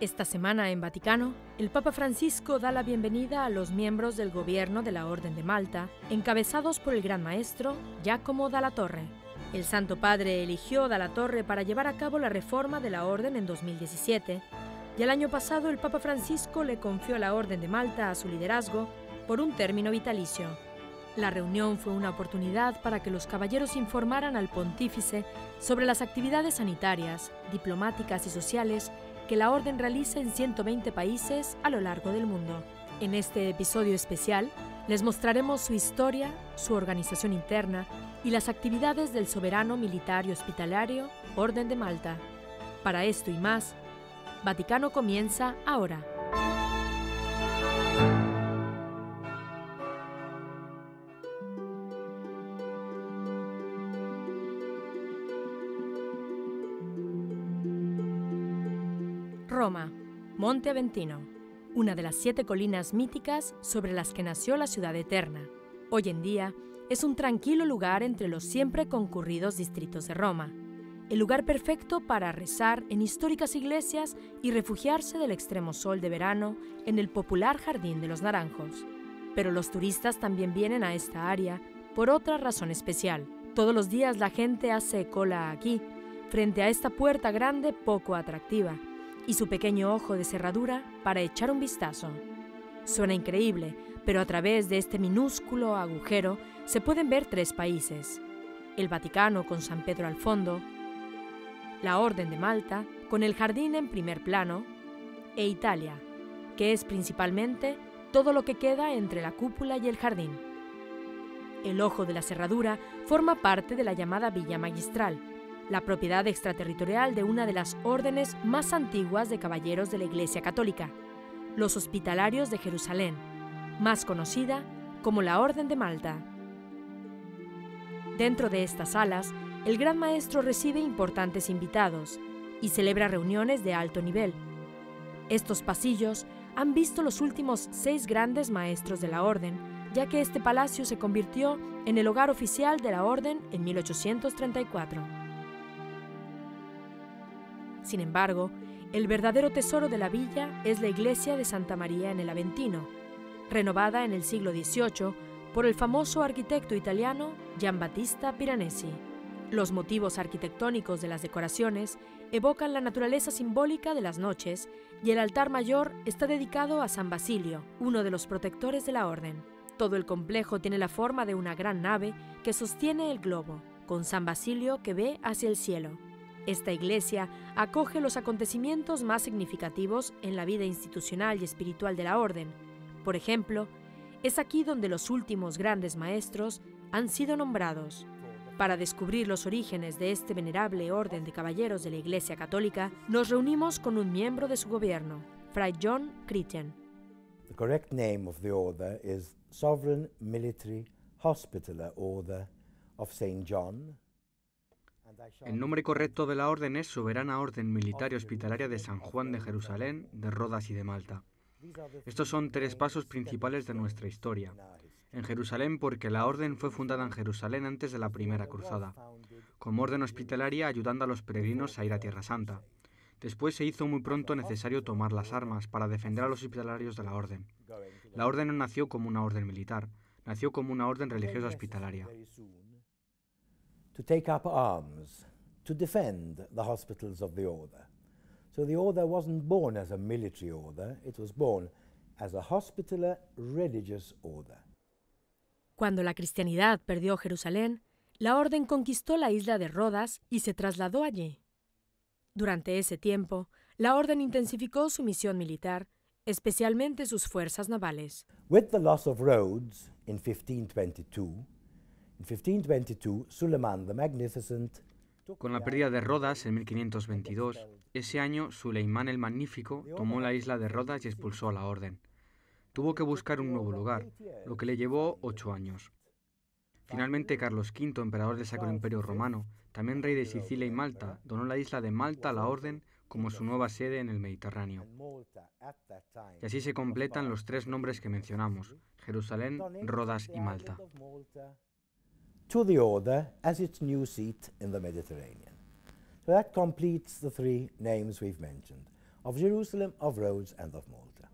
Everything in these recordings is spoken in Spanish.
Esta semana en Vaticano, el Papa Francisco da la bienvenida a los miembros del gobierno de la Orden de Malta, encabezados por el Gran Maestro Giacomo Dalla Torre. El Santo Padre eligió Dalla Torre para llevar a cabo la reforma de la Orden en 2017, y el año pasado el Papa Francisco le confió a la Orden de Malta a su liderazgo por un término vitalicio. La reunión fue una oportunidad para que los caballeros informaran al pontífice sobre las actividades sanitarias, diplomáticas y sociales que la Orden realiza en 120 países a lo largo del mundo. En este episodio especial les mostraremos su historia, su organización interna y las actividades del soberano militar y hospitalario Orden de Malta. Para esto y más, Vaticano comienza ahora. Roma, Monte Aventino, una de las siete colinas míticas sobre las que nació la ciudad eterna. Hoy en día es un tranquilo lugar entre los siempre concurridos distritos de Roma, el lugar perfecto para rezar en históricas iglesias y refugiarse del extremo sol de verano en el popular Jardín de los Naranjos. Pero los turistas también vienen a esta área por otra razón especial. Todos los días la gente hace cola aquí, frente a esta puerta grande poco atractiva, y su pequeño ojo de cerradura para echar un vistazo. Suena increíble, pero a través de este minúsculo agujero se pueden ver tres países. El Vaticano con San Pedro al fondo, la Orden de Malta con el jardín en primer plano e Italia, que es principalmente todo lo que queda entre la cúpula y el jardín. El ojo de la cerradura forma parte de la llamada Villa Magistral, la propiedad extraterritorial de una de las órdenes más antiguas de caballeros de la Iglesia Católica, los Hospitalarios de Jerusalén, más conocida como la Orden de Malta. Dentro de estas salas, el Gran Maestro recibe importantes invitados y celebra reuniones de alto nivel. Estos pasillos han visto los últimos seis grandes maestros de la Orden, ya que este palacio se convirtió en el hogar oficial de la Orden en 1834. Sin embargo, el verdadero tesoro de la villa es la iglesia de Santa María en el Aventino, renovada en el siglo XVIII por el famoso arquitecto italiano Giambattista Piranesi. Los motivos arquitectónicos de las decoraciones evocan la naturaleza simbólica de las noches y el altar mayor está dedicado a San Basilio, uno de los protectores de la orden. Todo el complejo tiene la forma de una gran nave que sostiene el globo, con San Basilio que ve hacia el cielo. Esta iglesia acoge los acontecimientos más significativos en la vida institucional y espiritual de la orden. Por ejemplo, es aquí donde los últimos grandes maestros han sido nombrados. Para descubrir los orígenes de este venerable orden de caballeros de la Iglesia Católica, nos reunimos con un miembro de su gobierno, Fray John Christian. The correct name of the order is Sovereign Military Hospitaller Order of St. John. El nombre correcto de la orden es Soberana Orden Militar y Hospitalaria de San Juan de Jerusalén, de Rodas y de Malta. Estos son tres pasos principales de nuestra historia. En Jerusalén porque la orden fue fundada en Jerusalén antes de la primera cruzada, como orden hospitalaria ayudando a los peregrinos a ir a Tierra Santa. Después se hizo muy pronto necesario tomar las armas para defender a los hospitalarios de la orden. La orden no nació como una orden militar, nació como una orden religiosa hospitalaria. To take up arms to defend the hospitals of the order. So the order wasn't born as a military order, it was born as a hospitaller religious order. Cuando la cristianidad perdió Jerusalén, la orden conquistó la isla de Rodas y se trasladó allí. Durante ese tiempo, la orden intensificó su misión militar, especialmente sus fuerzas navales. With the loss of Rhodes in 1522, Con la pérdida de Rodas en 1522, ese año Suleimán el Magnífico tomó la isla de Rodas y expulsó a la orden. Tuvo que buscar un nuevo lugar, lo que le llevó ocho años. Finalmente, Carlos V, emperador del Sacro Imperio Romano, también rey de Sicilia y Malta, donó la isla de Malta a la orden como su nueva sede en el Mediterráneo. Y así se completan los tres nombres que mencionamos, Jerusalén, Rodas y Malta. To the order as its new seat in the Mediterranean. So that completes the three names we've mentioned of Jerusalem, of Rhodes, and of Malta.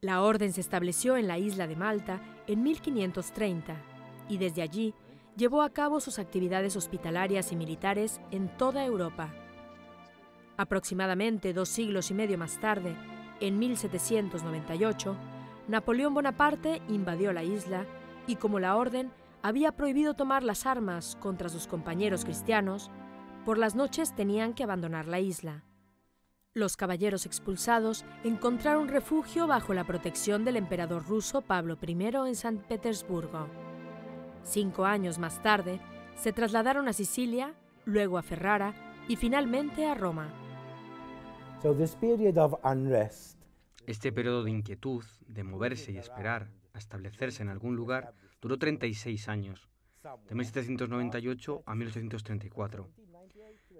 La orden se estableció en la isla de Malta en 1530 y desde allí llevó a cabo sus actividades hospitalarias y militares en toda Europa. Aproximadamente dos siglos y medio más tarde, en 1798, Napoleón Bonaparte invadió la isla y como la orden había prohibido tomar las armas contra sus compañeros cristianos, por las noches tenían que abandonar la isla. Los caballeros expulsados encontraron refugio bajo la protección del emperador ruso Pablo I en San Petersburgo. Cinco años más tarde, se trasladaron a Sicilia, luego a Ferrara y finalmente a Roma. Este periodo de inquietud, de moverse y esperar a establecerse en algún lugar, duró 36 años, de 1798 a 1834.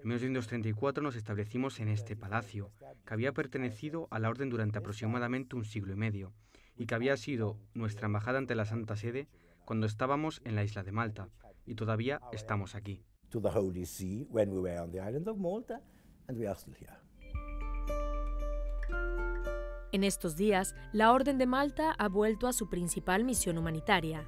En 1934 nos establecimos en este palacio, que había pertenecido a la orden durante aproximadamente un siglo y medio, y que había sido nuestra embajada ante la Santa Sede cuando estábamos en la isla de Malta, y todavía estamos aquí. En estos días, la Orden de Malta ha vuelto a su principal misión humanitaria,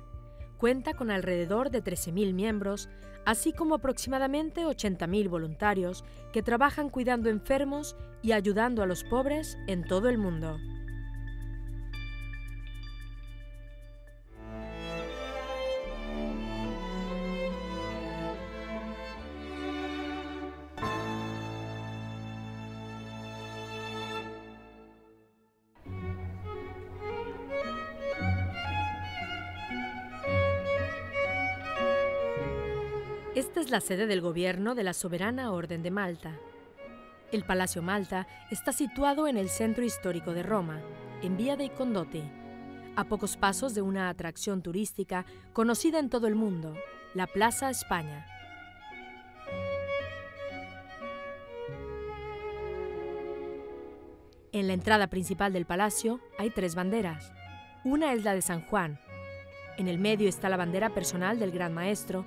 cuenta con alrededor de 13.000 miembros, así como aproximadamente 80.000 voluntarios que trabajan cuidando enfermos y ayudando a los pobres en todo el mundo. La sede del gobierno de la Soberana Orden de Malta. El Palacio Malta está situado en el centro histórico de Roma, en Vía dei Condotti, a pocos pasos de una atracción turística conocida en todo el mundo, la Plaza España. En la entrada principal del palacio hay tres banderas. Una es la de San Juan. En el medio está la bandera personal del Gran Maestro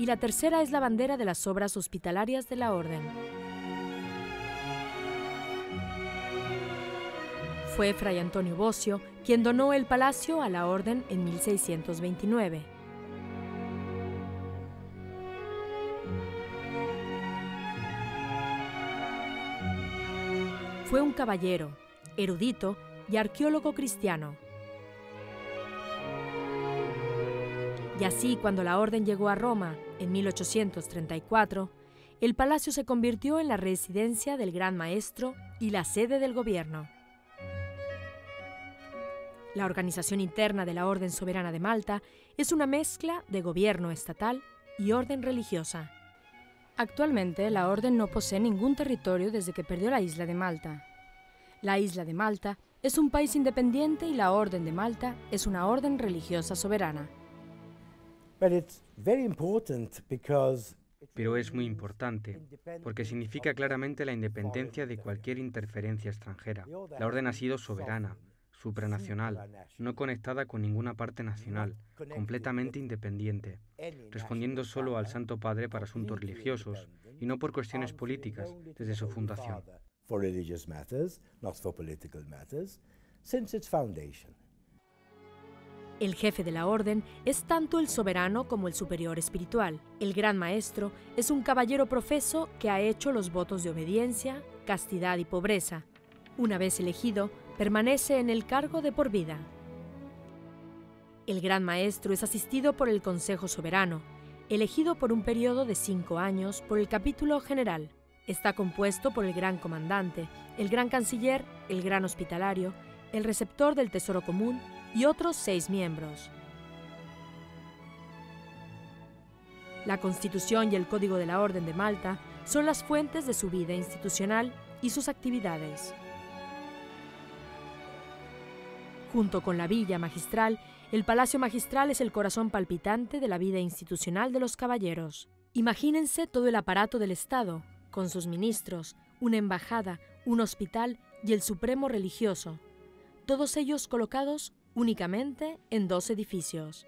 y la tercera es la bandera de las obras hospitalarias de la Orden. Fue Fray Antonio Bocio quien donó el palacio a la Orden en 1629. Fue un caballero, erudito y arqueólogo cristiano Y así, cuando la orden llegó a Roma en 1834, el palacio se convirtió en la residencia del Gran Maestro y la sede del gobierno. La organización interna de la Orden Soberana de Malta es una mezcla de gobierno estatal y orden religiosa. Actualmente, la Orden no posee ningún territorio desde que perdió la isla de Malta. La isla de Malta es un país independiente y la Orden de Malta es una orden religiosa soberana. Pero es muy importante porque significa claramente la independencia de cualquier interferencia extranjera. La orden ha sido soberana, supranacional, no conectada con ninguna parte nacional, completamente independiente, respondiendo solo al Santo Padre para asuntos religiosos y no por cuestiones políticas desde su fundación. El jefe de la orden es tanto el soberano como el superior espiritual. El gran maestro es un caballero profeso que ha hecho los votos de obediencia, castidad y pobreza. Una vez elegido, permanece en el cargo de por vida. El gran maestro es asistido por el Consejo Soberano, elegido por un periodo de cinco años por el capítulo general. Está compuesto por el gran comandante, el gran canciller, el gran hospitalario, el receptor del Tesoro Común y otros seis miembros. La Constitución y el Código de la Orden de Malta son las fuentes de su vida institucional y sus actividades. Junto con la Villa Magistral, el Palacio Magistral es el corazón palpitante de la vida institucional de los caballeros. Imagínense todo el aparato del Estado, con sus ministros, una embajada, un hospital y el Supremo Religioso, todos ellos colocados únicamente en dos edificios.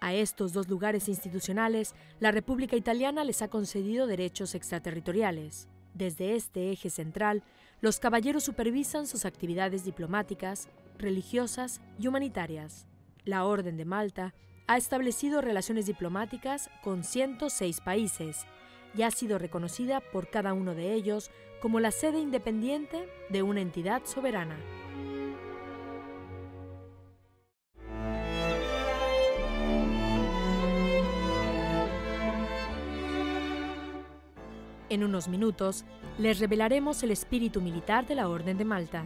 A estos dos lugares institucionales, la República Italiana les ha concedido derechos extraterritoriales. Desde este eje central, los caballeros supervisan sus actividades diplomáticas, religiosas y humanitarias. La Orden de Malta ha establecido relaciones diplomáticas con 106 países y ha sido reconocida por cada uno de ellos como la sede independiente de una entidad soberana. En unos minutos les revelaremos el espíritu militar de la Orden de Malta.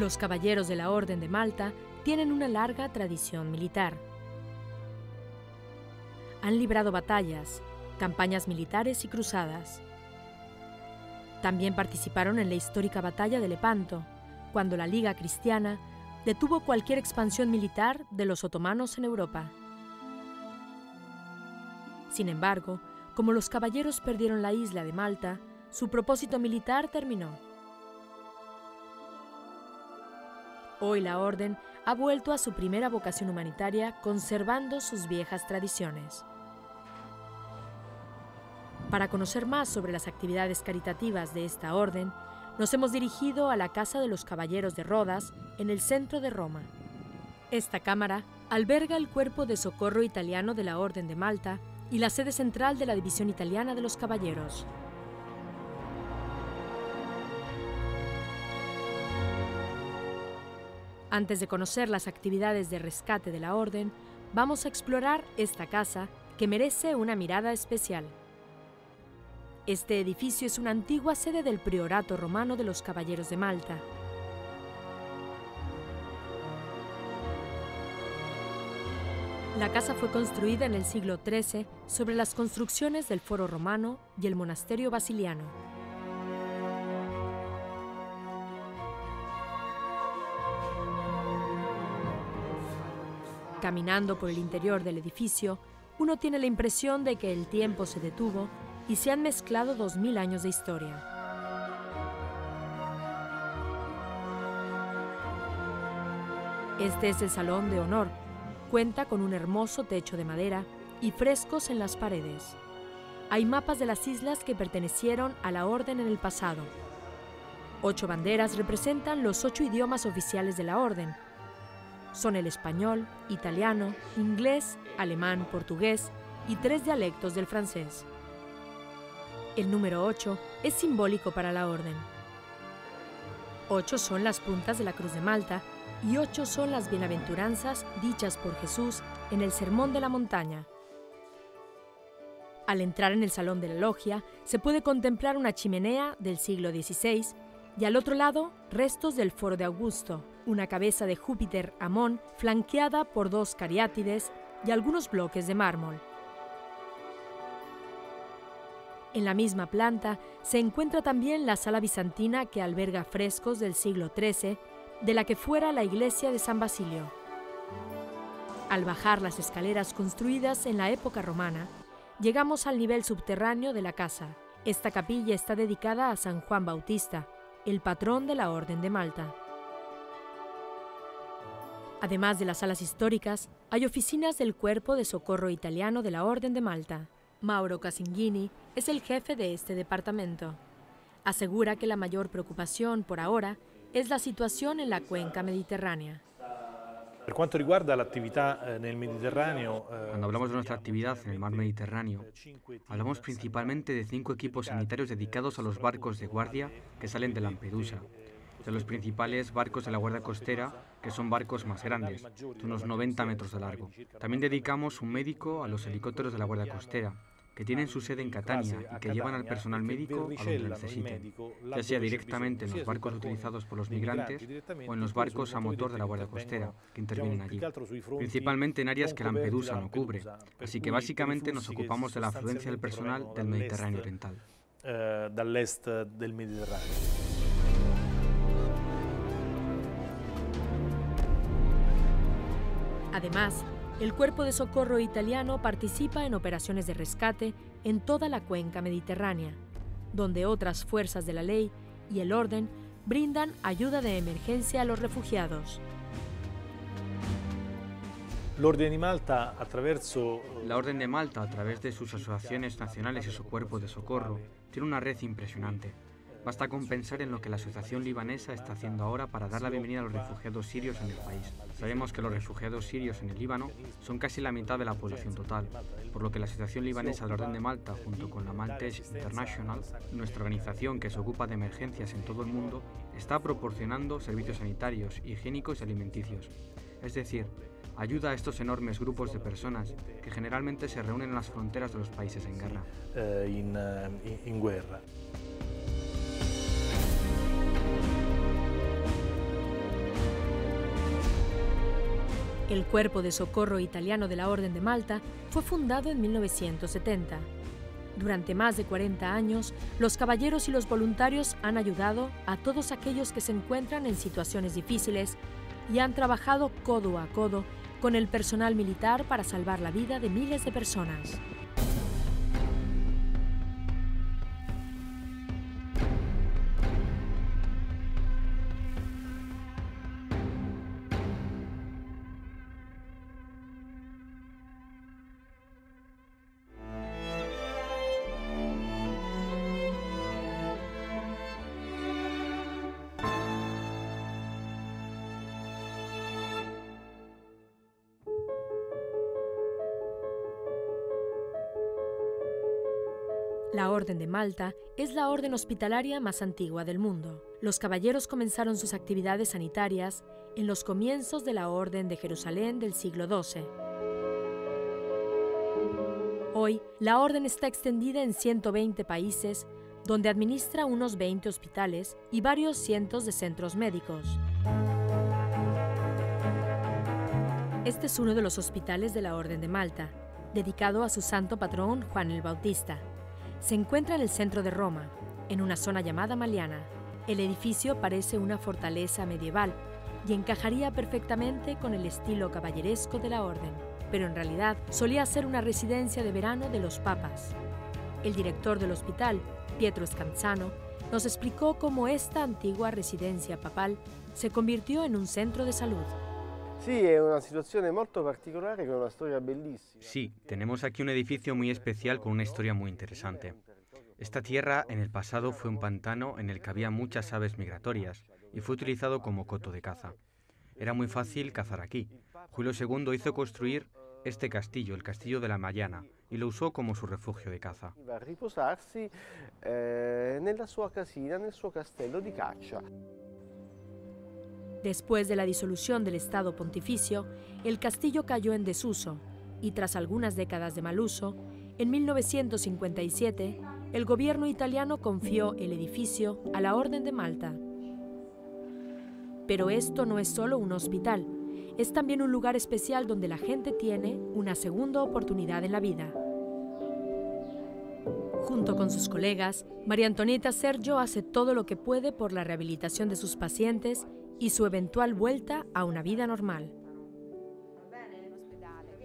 Los caballeros de la Orden de Malta tienen una larga tradición militar. Han librado batallas, campañas militares y cruzadas. También participaron en la histórica batalla de Lepanto, cuando la Liga Cristiana detuvo cualquier expansión militar de los otomanos en Europa. Sin embargo, como los caballeros perdieron la isla de Malta, su propósito militar terminó. Hoy la Orden ha vuelto a su primera vocación humanitaria conservando sus viejas tradiciones. Para conocer más sobre las actividades caritativas de esta orden, nos hemos dirigido a la Casa de los Caballeros de Rodas, en el centro de Roma. Esta cámara alberga el cuerpo de socorro italiano de la Orden de Malta y la sede central de la División Italiana de los Caballeros. Antes de conocer las actividades de rescate de la Orden, vamos a explorar esta casa que merece una mirada especial. Este edificio es una antigua sede del Priorato Romano de los Caballeros de Malta. La casa fue construida en el siglo XIII sobre las construcciones del Foro Romano y el Monasterio Basiliano. Caminando por el interior del edificio, uno tiene la impresión de que el tiempo se detuvo y se han mezclado dos mil años de historia. Este es el Salón de Honor. Cuenta con un hermoso techo de madera y frescos en las paredes. Hay mapas de las islas que pertenecieron a la Orden en el pasado. Ocho banderas representan los ocho idiomas oficiales de la Orden, son el español, italiano, inglés, alemán, portugués y tres dialectos del francés. El número 8 es simbólico para la orden. Ocho son las puntas de la Cruz de Malta y ocho son las bienaventuranzas dichas por Jesús en el Sermón de la Montaña. Al entrar en el salón de la logia se puede contemplar una chimenea del siglo XVI y al otro lado restos del foro de Augusto, una cabeza de Júpiter Amón flanqueada por dos cariátides y algunos bloques de mármol. En la misma planta se encuentra también la sala bizantina que alberga frescos del siglo XIII, de la que fuera la iglesia de San Basilio. Al bajar las escaleras construidas en la época romana, llegamos al nivel subterráneo de la casa. Esta capilla está dedicada a San Juan Bautista, el patrón de la Orden de Malta. Además de las salas históricas, hay oficinas del Cuerpo de Socorro Italiano de la Orden de Malta. Mauro Casinghini es el jefe de este departamento. Asegura que la mayor preocupación por ahora es la situación en la cuenca mediterránea. Per quanto riguarda l'attività eh, nel Mediterraneo, eh, cuando hablamos de nuestra actividad en el mar Mediterráneo, hablamos principalmente de cinco equipos sanitarios dedicados a los barcos de guardia que salen de Lampedusa, de los principales barcos de la Guardia Costera, que son barcos más grandes, de unos 90 metros de largo. También dedicamos un médico a los helicópteros de la Guardia Costera, que tienen su sede en Catania y que llevan al personal médico a donde necesiten, ya sea directamente en los barcos utilizados por los migrantes o en los barcos a motor de la Guardia Costera, que intervienen allí, principalmente en áreas que Lampedusa no cubre, así que básicamente nos ocupamos de la afluencia del personal del Mediterráneo Oriental. Eh, este del Mediterráneo. Además, el Cuerpo de Socorro italiano participa en operaciones de rescate en toda la cuenca mediterránea, donde otras fuerzas de la ley y el orden brindan ayuda de emergencia a los refugiados. La Orden de Malta, a través de sus asociaciones nacionales y su cuerpo de socorro, tiene una red impresionante. Basta con pensar en lo que la Asociación Libanesa está haciendo ahora para dar la bienvenida a los refugiados sirios en el país. Sabemos que los refugiados sirios en el Líbano son casi la mitad de la población total, por lo que la Asociación Libanesa del Orden de Malta, junto con la Maltese International, nuestra organización que se ocupa de emergencias en todo el mundo, está proporcionando servicios sanitarios, higiénicos y alimenticios. Es decir, ayuda a estos enormes grupos de personas que generalmente se reúnen en las fronteras de los países en guerra. El Cuerpo de Socorro Italiano de la Orden de Malta fue fundado en 1970. Durante más de 40 años, los caballeros y los voluntarios han ayudado a todos aquellos que se encuentran en situaciones difíciles y han trabajado codo a codo con el personal militar para salvar la vida de miles de personas. La Orden de Malta es la orden hospitalaria más antigua del mundo. Los caballeros comenzaron sus actividades sanitarias en los comienzos de la Orden de Jerusalén del siglo XII. Hoy, la Orden está extendida en 120 países, donde administra unos 20 hospitales y varios cientos de centros médicos. Este es uno de los hospitales de la Orden de Malta, dedicado a su santo patrón Juan el Bautista. Se encuentra en el centro de Roma, en una zona llamada Maliana. El edificio parece una fortaleza medieval y encajaría perfectamente con el estilo caballeresco de la orden, pero en realidad solía ser una residencia de verano de los papas. El director del hospital, Pietro Scanzano, nos explicó cómo esta antigua residencia papal se convirtió en un centro de salud. Sí, es una situación muy particular con una historia bellísima. Sí, tenemos aquí un edificio muy especial con una historia muy interesante. Esta tierra en el pasado fue un pantano en el que había muchas aves migratorias y fue utilizado como coto de caza. Era muy fácil cazar aquí. Julio II hizo construir este castillo, el castillo de la Mayana, y lo usó como su refugio de caza. a riposarsi eh, nella sua casina, nel suo castello di caccia. Después de la disolución del Estado pontificio, el castillo cayó en desuso y tras algunas décadas de mal uso, en 1957 el gobierno italiano confió el edificio a la Orden de Malta. Pero esto no es solo un hospital, es también un lugar especial donde la gente tiene una segunda oportunidad en la vida. Junto con sus colegas, María Antonieta Sergio hace todo lo que puede por la rehabilitación de sus pacientes y su eventual vuelta a una vida normal.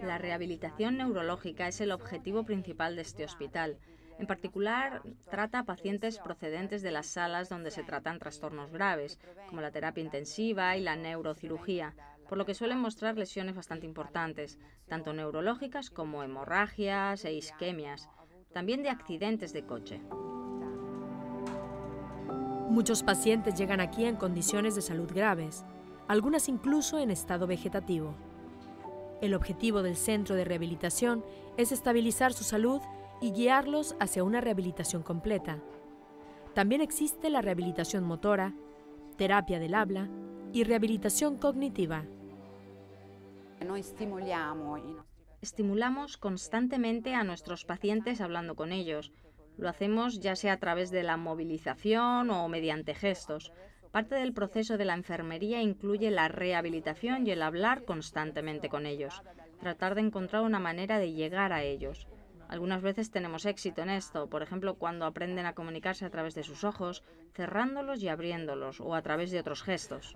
La rehabilitación neurológica es el objetivo principal de este hospital. En particular, trata a pacientes procedentes de las salas donde se tratan trastornos graves, como la terapia intensiva y la neurocirugía, por lo que suelen mostrar lesiones bastante importantes, tanto neurológicas como hemorragias e isquemias, también de accidentes de coche. Muchos pacientes llegan aquí en condiciones de salud graves, algunas incluso en estado vegetativo. El objetivo del centro de rehabilitación es estabilizar su salud y guiarlos hacia una rehabilitación completa. También existe la rehabilitación motora, terapia del habla y rehabilitación cognitiva. Estimulamos constantemente a nuestros pacientes hablando con ellos. Lo hacemos ya sea a través de la movilización o mediante gestos. Parte del proceso de la enfermería incluye la rehabilitación y el hablar constantemente con ellos, tratar de encontrar una manera de llegar a ellos. Algunas veces tenemos éxito en esto, por ejemplo, cuando aprenden a comunicarse a través de sus ojos, cerrándolos y abriéndolos, o a través de otros gestos.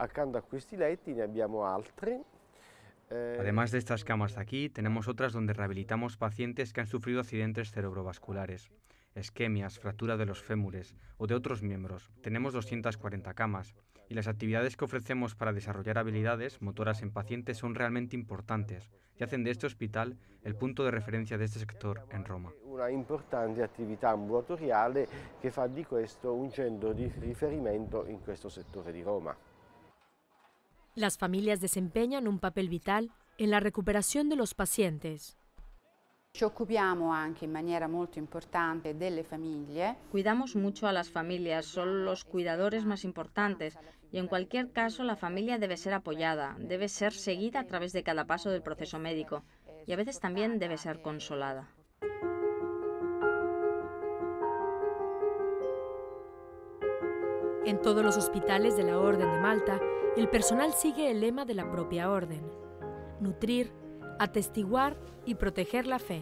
Eh, Además de estas camas de aquí, tenemos otras donde rehabilitamos pacientes que han sufrido accidentes cerebrovasculares, esquemias, fractura de los fémures o de otros miembros. Tenemos 240 camas y las actividades que ofrecemos para desarrollar habilidades motoras en pacientes son realmente importantes y hacen de este hospital el punto de referencia de este sector en Roma. Una importante actividad ambulatoriale que fa di questo un centro di riferimento in questo settore di Roma. Las familias desempeñan un papel vital en la recuperación de los pacientes. Cuidamos mucho a las familias, son los cuidadores más importantes. Y en cualquier caso la familia debe ser apoyada, debe ser seguida a través de cada paso del proceso médico. Y a veces también debe ser consolada. En todos los hospitales de la Orden de Malta, el personal sigue el lema de la propia orden, nutrir, atestiguar y proteger la fe,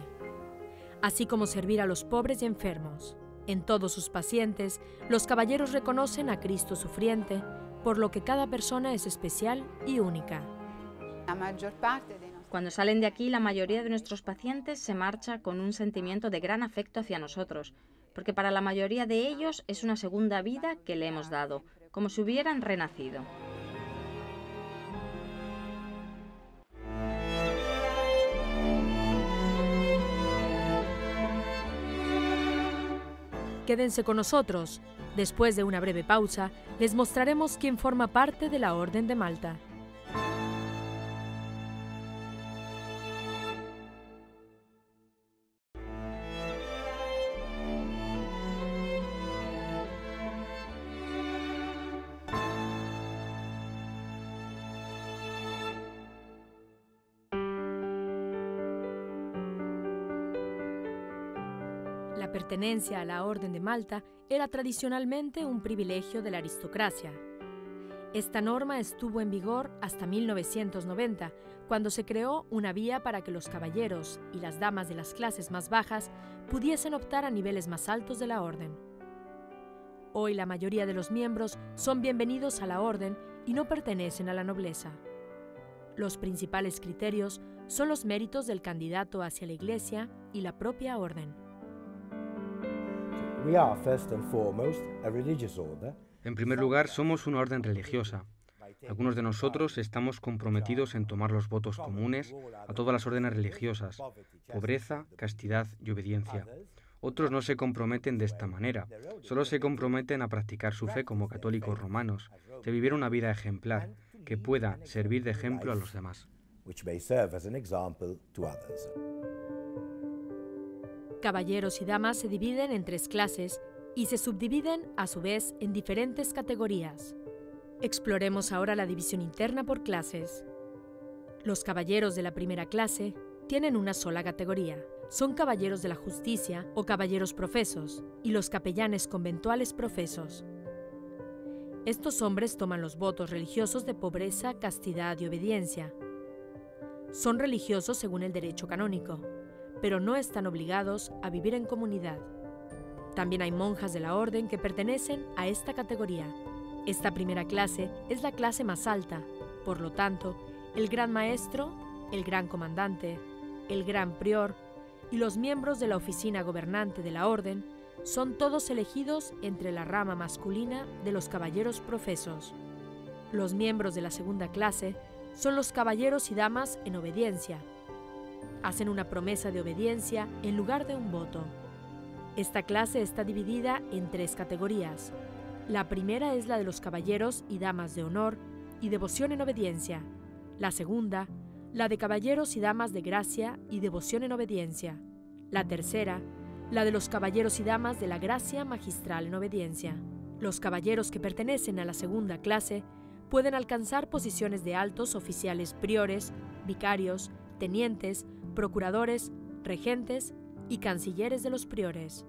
así como servir a los pobres y enfermos. En todos sus pacientes, los caballeros reconocen a Cristo sufriente, por lo que cada persona es especial y única. Cuando salen de aquí, la mayoría de nuestros pacientes se marcha con un sentimiento de gran afecto hacia nosotros, porque para la mayoría de ellos es una segunda vida que le hemos dado, como si hubieran renacido. Quédense con nosotros. Después de una breve pausa, les mostraremos quién forma parte de la Orden de Malta. La pertenencia a la Orden de Malta era tradicionalmente un privilegio de la aristocracia. Esta norma estuvo en vigor hasta 1990, cuando se creó una vía para que los caballeros y las damas de las clases más bajas pudiesen optar a niveles más altos de la Orden. Hoy la mayoría de los miembros son bienvenidos a la Orden y no pertenecen a la nobleza. Los principales criterios son los méritos del candidato hacia la Iglesia y la propia Orden. En primer lugar, somos una orden religiosa. Algunos de nosotros estamos comprometidos en tomar los votos comunes a todas las órdenes religiosas, pobreza, castidad y obediencia. Otros no se comprometen de esta manera, solo se comprometen a practicar su fe como católicos romanos, de vivir una vida ejemplar, que pueda servir de ejemplo a los demás. Caballeros y damas se dividen en tres clases y se subdividen a su vez en diferentes categorías. Exploremos ahora la división interna por clases. Los caballeros de la primera clase tienen una sola categoría. Son caballeros de la justicia o caballeros profesos y los capellanes conventuales profesos. Estos hombres toman los votos religiosos de pobreza, castidad y obediencia. Son religiosos según el derecho canónico, pero no están obligados a vivir en comunidad. También hay monjas de la orden que pertenecen a esta categoría. Esta primera clase es la clase más alta, por lo tanto, el gran maestro, el gran comandante, el gran prior y los miembros de la oficina gobernante de la orden son todos elegidos entre la rama masculina de los caballeros profesos. Los miembros de la segunda clase son los caballeros y damas en obediencia, hacen una promesa de obediencia en lugar de un voto. Esta clase está dividida en tres categorías. La primera es la de los caballeros y damas de honor y devoción en obediencia. La segunda, la de caballeros y damas de gracia y devoción en obediencia. La tercera, la de los caballeros y damas de la gracia magistral en obediencia. Los caballeros que pertenecen a la segunda clase pueden alcanzar posiciones de altos oficiales priores, vicarios, tenientes, procuradores, regentes y cancilleres de los priores.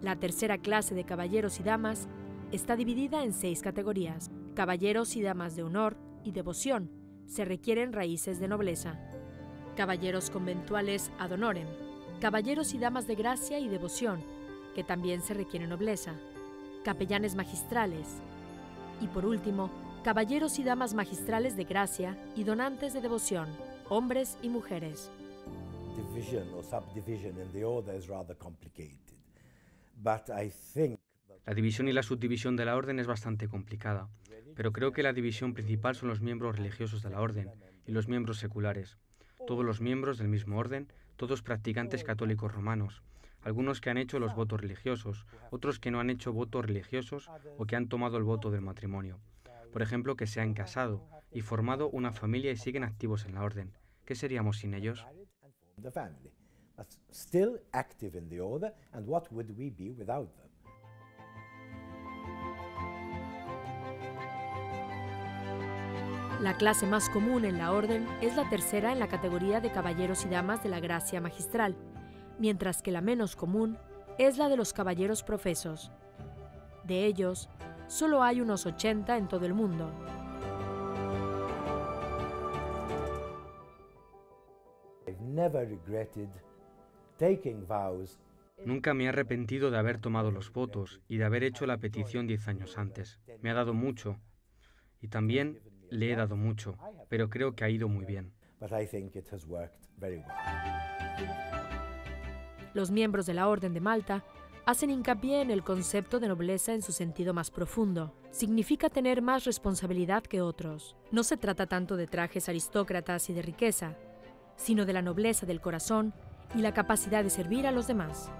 La tercera clase de caballeros y damas está dividida en seis categorías. Caballeros y damas de honor y devoción. Se requieren raíces de nobleza. Caballeros conventuales ad honorem. Caballeros y damas de gracia y devoción, que también se requiere nobleza. Capellanes magistrales. Y por último, caballeros y damas magistrales de gracia y donantes de devoción, hombres y mujeres. La división y la subdivisión de la orden es bastante complicada, pero creo que la división principal son los miembros religiosos de la orden y los miembros seculares. Todos los miembros del mismo orden, todos practicantes católicos romanos, algunos que han hecho los votos religiosos, otros que no han hecho votos religiosos o que han tomado el voto del matrimonio. Por ejemplo, que se han casado y formado una familia y siguen activos en la orden. ¿Qué seríamos sin ellos? La clase más común en la orden es la tercera en la categoría de caballeros y damas de la gracia magistral, mientras que la menos común es la de los caballeros profesos. De ellos, solo hay unos 80 en todo el mundo. Nunca me he arrepentido de haber tomado los votos y de haber hecho la petición diez años antes. Me ha dado mucho y también le he dado mucho, pero creo que ha ido muy bien. Los miembros de la Orden de Malta hacen hincapié en el concepto de nobleza en su sentido más profundo. Significa tener más responsabilidad que otros. No se trata tanto de trajes aristócratas y de riqueza, sino de la nobleza del corazón y la capacidad de servir a los demás.